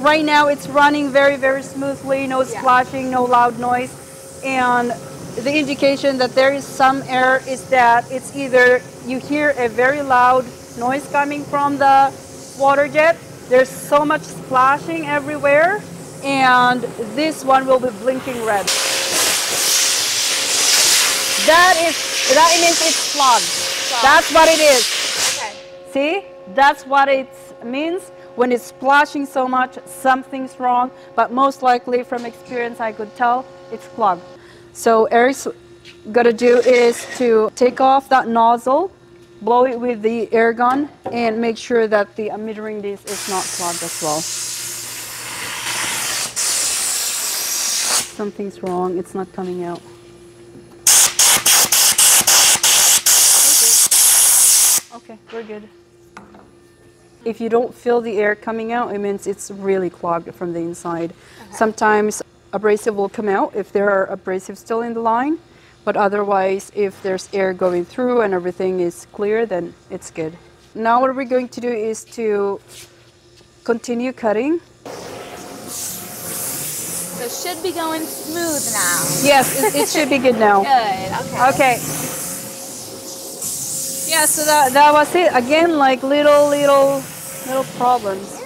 Right now it's running very, very smoothly, no splashing, no loud noise. And the indication that there is some error is that it's either you hear a very loud noise coming from the water jet, there's so much splashing everywhere, and this one will be blinking red. That is, that means it's clogged. That's what it is. Okay. See, that's what it means. When it's splashing so much, something's wrong, but most likely from experience I could tell it's clogged. So Eric's gonna do is to take off that nozzle, blow it with the air gun, and make sure that the metering disc is not clogged as well. Something's wrong, it's not coming out. Okay, we're good. If you don't feel the air coming out, it means it's really clogged from the inside. Uh-huh. Sometimes abrasive will come out if there are abrasives still in the line, but otherwise, if there's air going through and everything is clear, then it's good. Now what we're going to do is to continue cutting. So it should be going smooth now. Yes, it, it should be good now. Good. Okay. Okay. Yeah, so that, that was it. Again, like little, little, little problems.